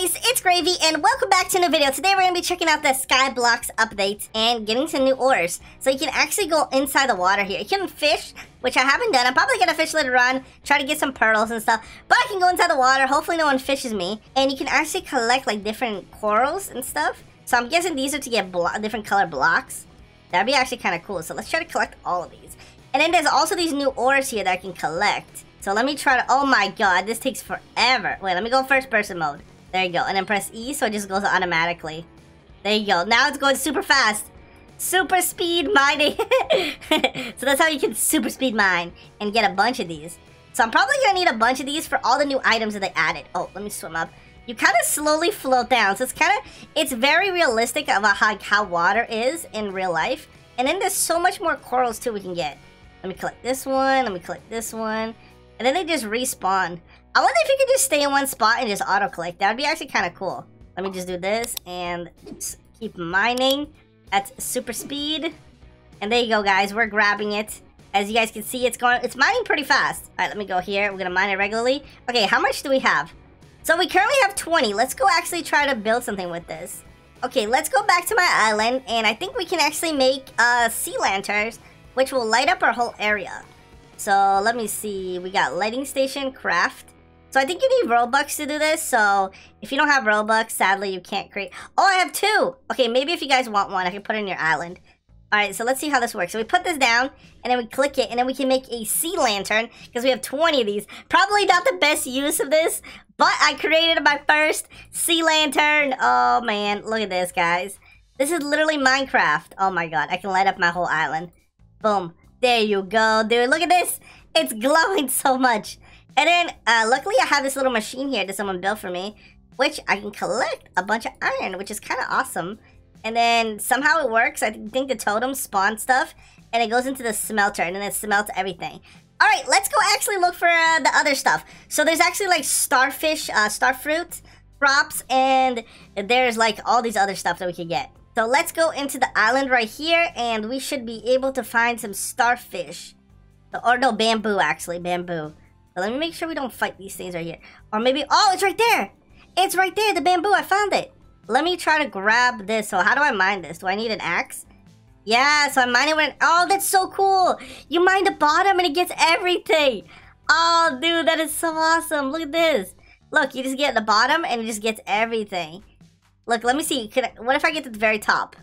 guys, it's Gravy and welcome back to a new video. Today we're going to be checking out the Skyblox update and getting some new ores. So you can actually go inside the water here. You can fish, which I haven't done. I'm probably going to fish later on, try to get some pearls and stuff. But I can go inside the water, hopefully no one fishes me. And you can actually collect like different corals and stuff. So I'm guessing these are to get different color blocks. That'd be actually kind of cool. So let's try to collect all of these. And then there's also these new ores here that I can collect. So let me try to, oh my god, this takes forever. Wait, let me go first person mode. There you go. And then press E so it just goes automatically. There you go. Now it's going super fast. Super speed mining. so that's how you can super speed mine and get a bunch of these. So I'm probably going to need a bunch of these for all the new items that they added. Oh, let me swim up. You kind of slowly float down. So it's kind of, it's very realistic about how, how water is in real life. And then there's so much more corals too we can get. Let me collect this one. Let me collect this one. And then they just respawn. I wonder if you could just stay in one spot and just auto-click. That would be actually kind of cool. Let me just do this and keep mining at super speed. And there you go, guys. We're grabbing it. As you guys can see, it's going. It's mining pretty fast. All right, let me go here. We're gonna mine it regularly. Okay, how much do we have? So we currently have 20. Let's go actually try to build something with this. Okay, let's go back to my island, and I think we can actually make uh, sea lanterns, which will light up our whole area. So let me see. We got lighting station, craft. So I think you need Robux to do this. So if you don't have Robux, sadly you can't create. Oh, I have two. Okay, maybe if you guys want one, I can put it in your island. All right, so let's see how this works. So we put this down, and then we click it, and then we can make a sea lantern, because we have 20 of these. Probably not the best use of this, but I created my first sea lantern. Oh, man. Look at this, guys. This is literally Minecraft. Oh, my God. I can light up my whole island. Boom. There you go, dude. Look at this. It's glowing so much. And then, uh, luckily I have this little machine here that someone built for me, which I can collect a bunch of iron, which is kind of awesome. And then somehow it works. I think the totem spawns stuff, and it goes into the smelter, and then it smelts everything. All right, let's go actually look for uh, the other stuff. So there's actually like starfish, uh, starfruit crops, and there's like all these other stuff that we can get. So let's go into the island right here, and we should be able to find some starfish. Or no, bamboo actually, bamboo. But let me make sure we don't fight these things right here. Or maybe, oh, it's right there. It's right there, the bamboo, I found it. Let me try to grab this. So how do I mine this? Do I need an axe? Yeah, so I'm it with, oh, that's so cool. You mine the bottom and it gets everything. Oh, dude, that is so awesome. Look at this. Look, you just get the bottom and it just gets everything. Look, let me see. I, what if I get to the very top?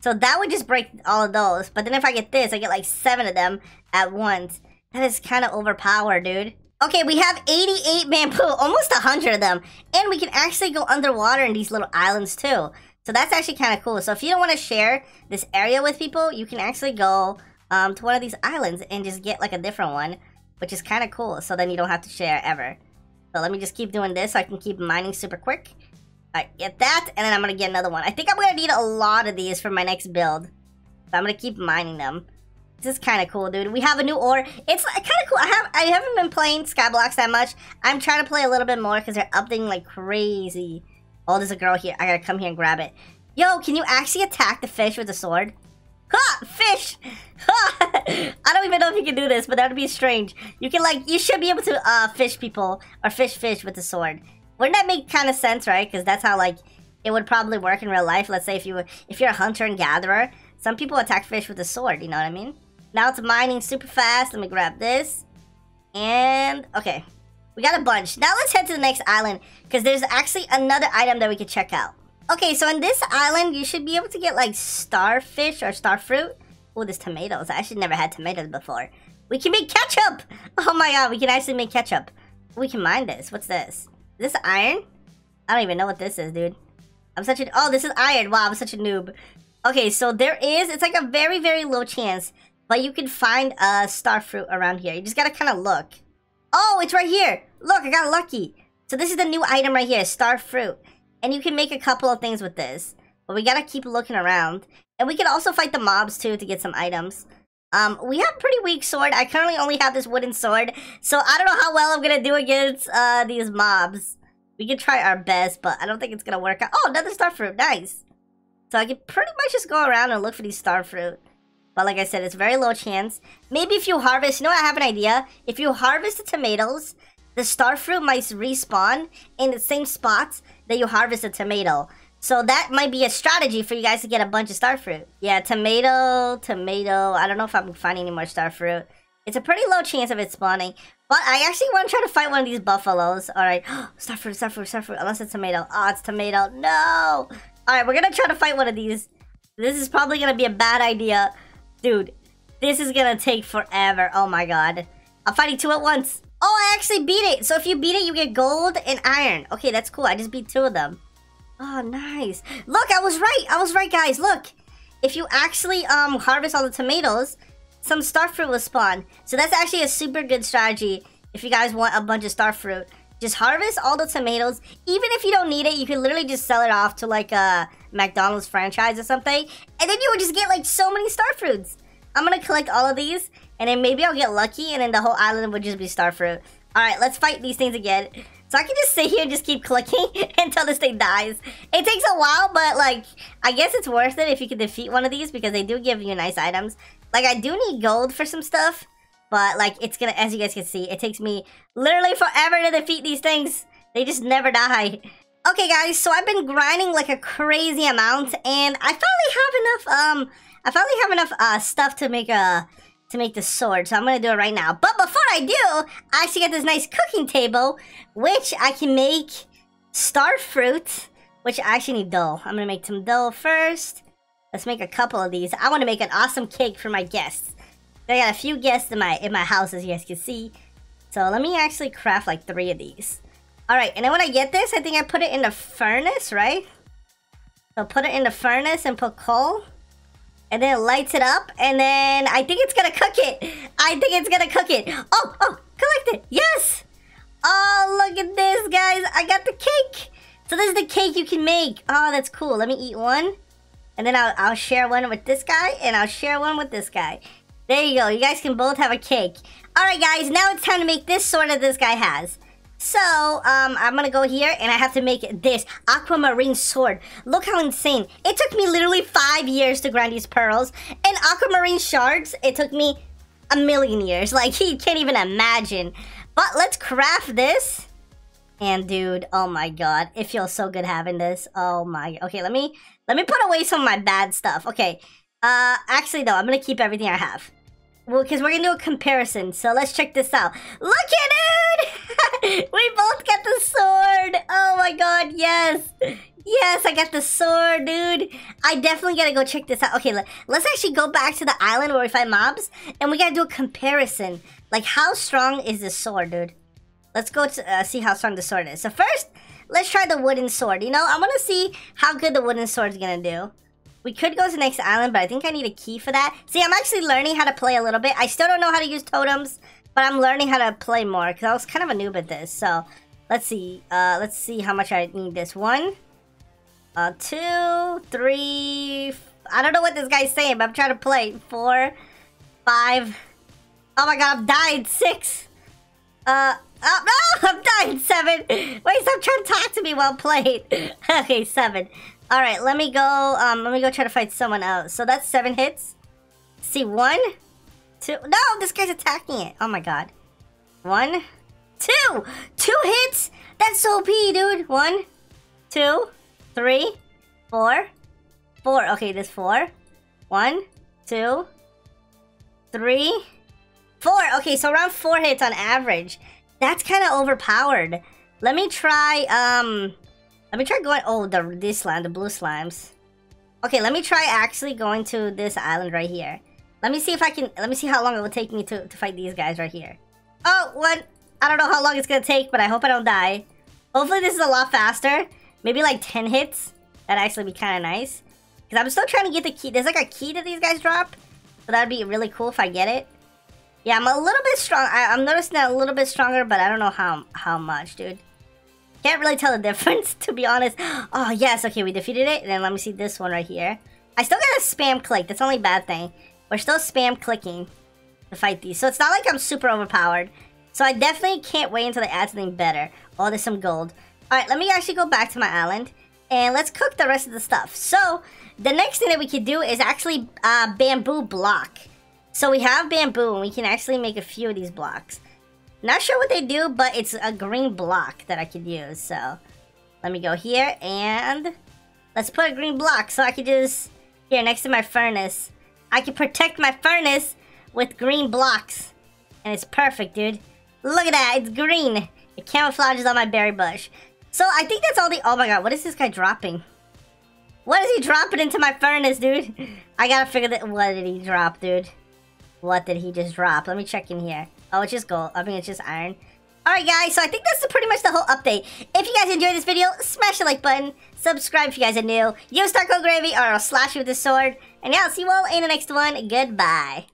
So that would just break all of those. But then if I get this, I get like seven of them at once. That is kind of overpowered, dude. Okay, we have 88 bamboo, almost 100 of them. And we can actually go underwater in these little islands too. So that's actually kind of cool. So if you don't want to share this area with people, you can actually go um, to one of these islands and just get like a different one, which is kind of cool. So then you don't have to share ever. So let me just keep doing this so I can keep mining super quick. Alright, get that, and then I'm going to get another one. I think I'm going to need a lot of these for my next build. So I'm going to keep mining them. This is kind of cool, dude. We have a new ore. It's kind of cool. I have I haven't been playing Skyblox that much. I'm trying to play a little bit more because they're updating like crazy. Oh, there's a girl here. I gotta come here and grab it. Yo, can you actually attack the fish with a sword? Ha! Fish! Ha! I don't even know if you can do this, but that would be strange. You can like, you should be able to uh, fish people or fish fish with a sword. Wouldn't that make kind of sense, right? Because that's how like it would probably work in real life. Let's say if you were, if you're a hunter and gatherer, some people attack fish with a sword. You know what I mean? Now it's mining super fast. Let me grab this. And, okay. We got a bunch. Now let's head to the next island, because there's actually another item that we could check out. Okay, so in this island, you should be able to get, like, starfish or starfruit. Oh, there's tomatoes. I actually never had tomatoes before. We can make ketchup! Oh my god, we can actually make ketchup. We can mine this. What's this? Is this iron? I don't even know what this is, dude. I'm such a... Oh, this is iron. Wow, I'm such a noob. Okay, so there is... It's like a very, very low chance but you can find a star fruit around here. You just gotta kind of look. Oh, it's right here. Look, I got lucky. So this is the new item right here, star fruit. And you can make a couple of things with this. But we gotta keep looking around. And we can also fight the mobs too to get some items. Um, we have a pretty weak sword. I currently only have this wooden sword. So I don't know how well I'm gonna do against uh, these mobs. We can try our best, but I don't think it's gonna work out. Oh, another star fruit. Nice. So I can pretty much just go around and look for these star fruit. But like I said, it's very low chance. Maybe if you harvest, you know what, I have an idea. If you harvest the tomatoes, the star fruit might respawn in the same spots that you harvest a tomato. So that might be a strategy for you guys to get a bunch of star fruit. Yeah, tomato, tomato. I don't know if I'm finding any more star fruit. It's a pretty low chance of it spawning. But I actually want to try to fight one of these buffaloes. Alright. star fruit, star fruit, star fruit. Unless it's tomato. Oh, it's tomato. No! Alright, we're gonna try to fight one of these. This is probably gonna be a bad idea. Dude, this is gonna take forever. Oh my god. I'm fighting two at once. Oh, I actually beat it. So if you beat it, you get gold and iron. Okay, that's cool. I just beat two of them. Oh, nice. Look, I was right. I was right, guys. Look. If you actually um harvest all the tomatoes, some star fruit will spawn. So that's actually a super good strategy if you guys want a bunch of star fruit. Just harvest all the tomatoes. Even if you don't need it, you can literally just sell it off to like a McDonald's franchise or something. And then you would just get like so many star fruits. I'm gonna collect all of these and then maybe I'll get lucky and then the whole island would just be star fruit. Alright, let's fight these things again. So I can just sit here and just keep clicking until this thing dies. It takes a while, but like, I guess it's worth it if you can defeat one of these because they do give you nice items. Like, I do need gold for some stuff, but like, it's gonna, as you guys can see, it takes me literally forever to defeat these things. They just never die. Okay, guys, so I've been grinding like a crazy amount, and I finally have enough, um, I finally have enough, uh, stuff to make a, to make the sword, so I'm gonna do it right now. But before I do, I actually got this nice cooking table, which I can make star fruit, which I actually need dough. I'm gonna make some dough first. Let's make a couple of these. I want to make an awesome cake for my guests. I got a few guests in my in my house, as you guys can see. So let me actually craft like three of these. Alright, and then when I get this, I think I put it in the furnace, right? So put it in the furnace and put coal. And then it lights it up, and then I think it's gonna cook it. I think it's gonna cook it. Oh, oh, collect it. Yes! Oh, look at this, guys. I got the cake. So this is the cake you can make. Oh, that's cool. Let me eat one. And then I'll, I'll share one with this guy, and I'll share one with this guy. There you go. You guys can both have a cake. Alright, guys. Now it's time to make this sword that this guy has. So, um, I'm gonna go here and I have to make this aquamarine sword. Look how insane. It took me literally five years to grind these pearls. And aquamarine shards, it took me a million years. Like, you can't even imagine. But let's craft this. And dude, oh my god, it feels so good having this. Oh my, okay, let me, let me put away some of my bad stuff. Okay, uh, actually though, I'm gonna keep everything I have. Well, because we're gonna do a comparison, so let's check this out. Look at it! we both got the sword! Oh my god, yes! Yes, I got the sword, dude! I definitely gotta go check this out. Okay, let, us actually go back to the island where we fight mobs, and we gotta do a comparison. Like, how strong is this sword, dude? Let's go to uh, see how strong the sword is. So first, let's try the wooden sword. You know, I want to see how good the wooden sword is gonna do. We could go to the next island, but I think I need a key for that. See, I'm actually learning how to play a little bit. I still don't know how to use totems, but I'm learning how to play more because I was kind of a noob at this. So, let's see. Uh, let's see how much I need this. One, uh, two, three. I don't know what this guy's saying, but I'm trying to play. Four, five. Oh my god, I'm dying. Six. Uh, oh, no, I'm dying. Seven. Wait, stop trying to talk to me while playing. okay, seven. All right, let me go. Um, let me go try to fight someone else. So that's seven hits. See, one, two. No, this guy's attacking it. Oh my god. One, two, two hits. That's so P, dude. One, two, three, four, four. Okay, there's four. One, two, three, four. Okay, so around four hits on average. That's kind of overpowered. Let me try. Um. Let me try going... Oh, the this slime, the blue slimes. Okay, let me try actually going to this island right here. Let me see if I can... Let me see how long it will take me to, to fight these guys right here. Oh, what? I don't know how long it's gonna take, but I hope I don't die. Hopefully this is a lot faster. Maybe like 10 hits. That'd actually be kind of nice. Because I'm still trying to get the key. There's like a key that these guys drop. So that'd be really cool if I get it. Yeah, I'm a little bit strong. I, am noticing that a little bit stronger, but I don't know how how much, dude. Can't really tell the difference, to be honest. Oh, yes. Okay, we defeated it. And then let me see this one right here. I still gotta spam click. That's the only bad thing. We're still spam clicking to fight these. So it's not like I'm super overpowered. So I definitely can't wait until they add something better. Oh, there's some gold. Alright, let me actually go back to my island. And let's cook the rest of the stuff. So, the next thing that we could do is actually uh, bamboo block. So we have bamboo and we can actually make a few of these blocks. Not sure what they do, but it's a green block that I could use. So let me go here and let's put a green block so I can just here next to my furnace. I can protect my furnace with green blocks. And it's perfect, dude. Look at that. It's green. It camouflages on my berry bush. So I think that's all the... Oh my god, what is this guy dropping? What is he dropping into my furnace, dude? I gotta figure that... What did he drop, dude? What did he just drop? Let me check in here. Oh, it's just gold. I mean, it's just iron. Alright, guys, so I think that's pretty much the whole update. If you guys enjoyed this video, smash the like button. Subscribe if you guys are new. Use Star Code Gravy or I'll slash you with this sword. And yeah, I'll see you all in the next one. Goodbye.